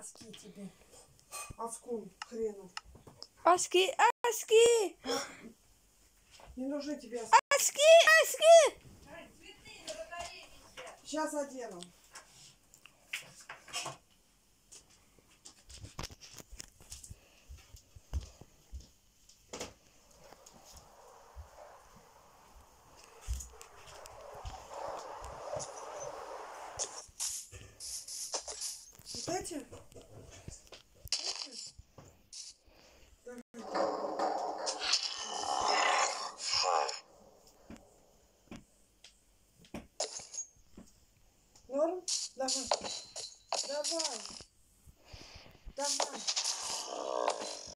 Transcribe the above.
Оски тебе. Оскун, хрену. Оски, оски, Не нужны тебе оски. оски, оски. Сейчас одену. Давай. Норм? Давай. Давай.